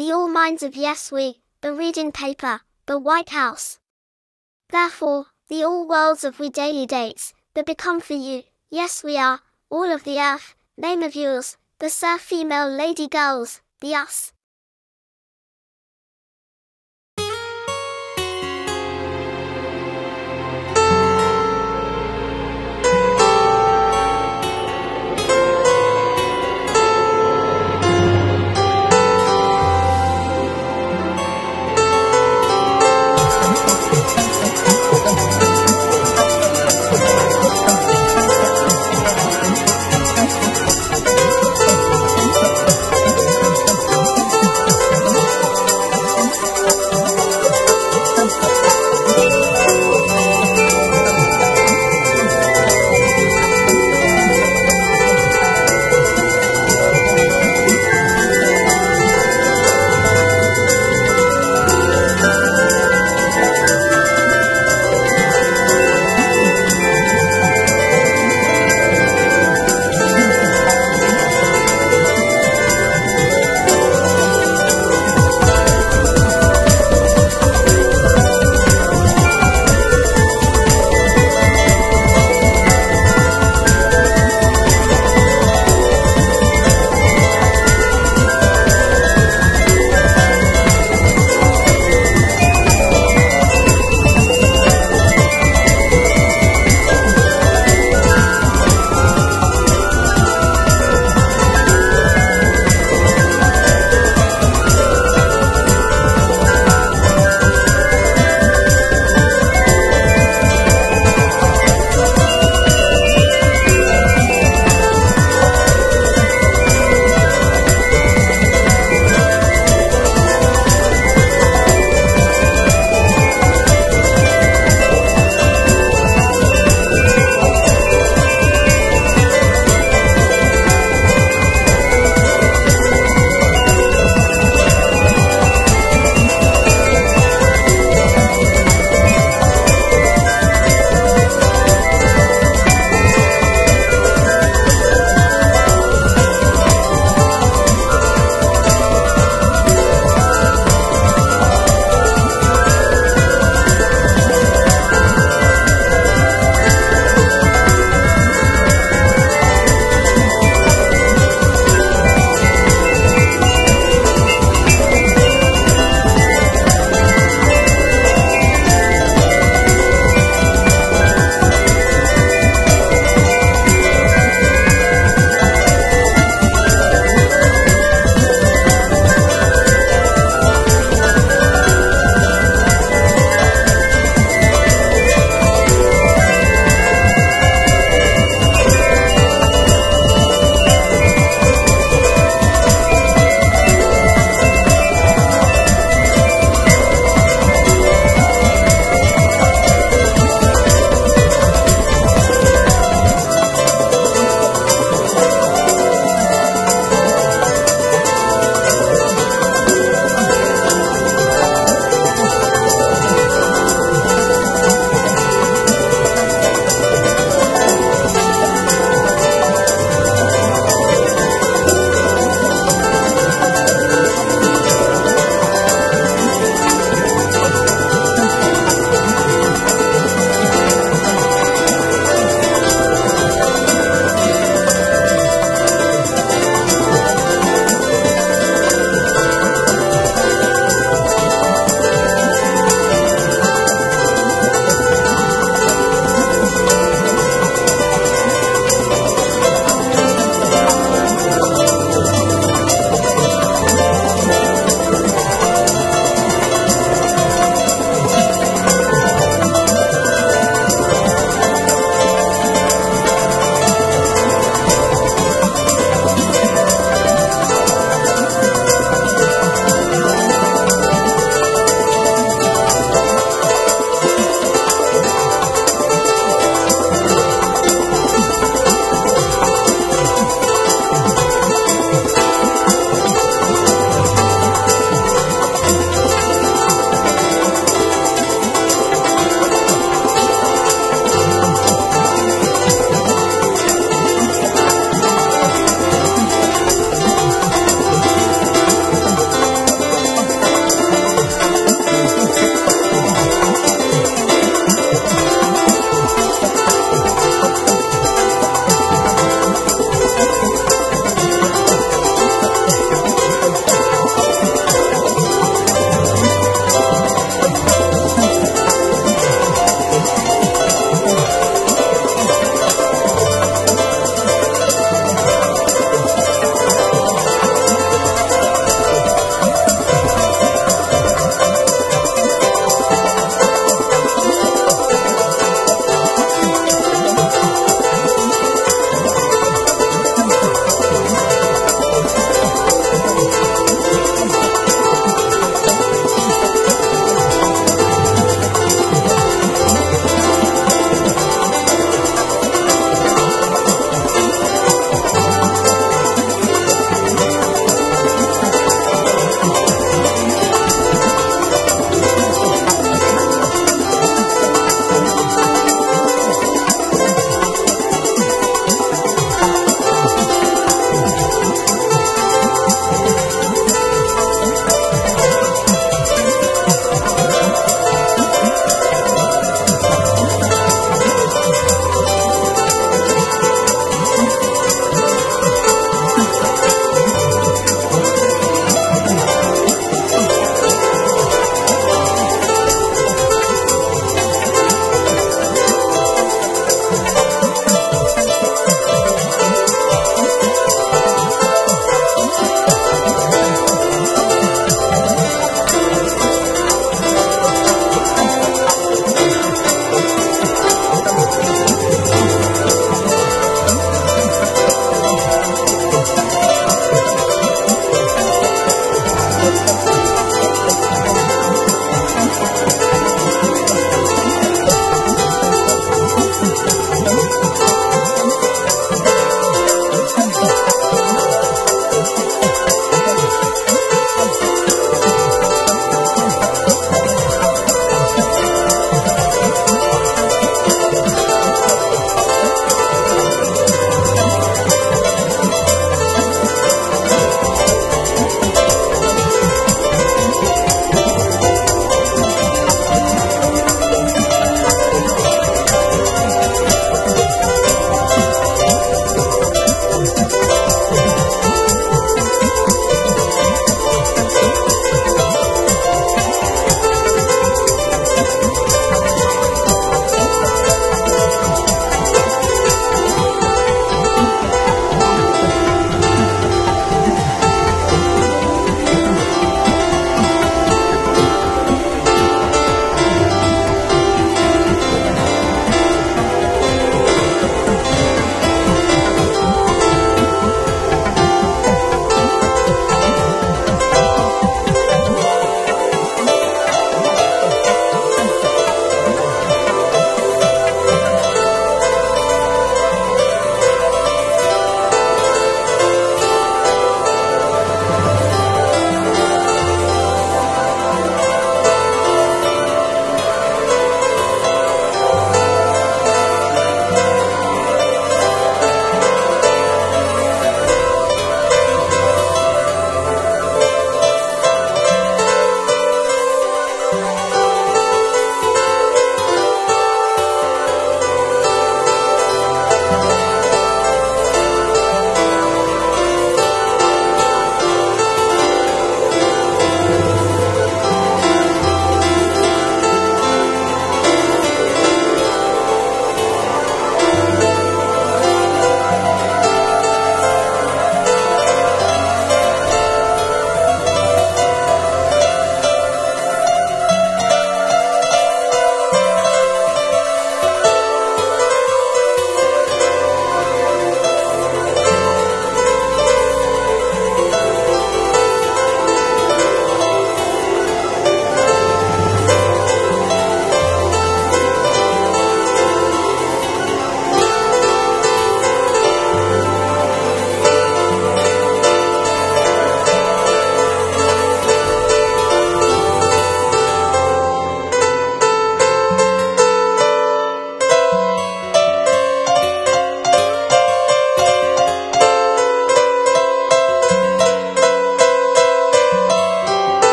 the All Minds of Yes We, the Reading Paper, the White House. Therefore, the all worlds of we daily dates, that become for you, yes we are, all of the earth, name of yours, the sir female lady girls, the us.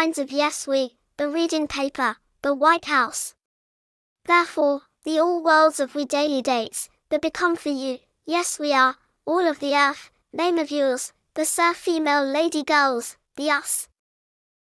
Of yes we, the reading paper, the White House. Therefore, the all worlds of we daily dates, the become for you, yes we are, all of the earth, name of yours, the sir female lady girls, the us.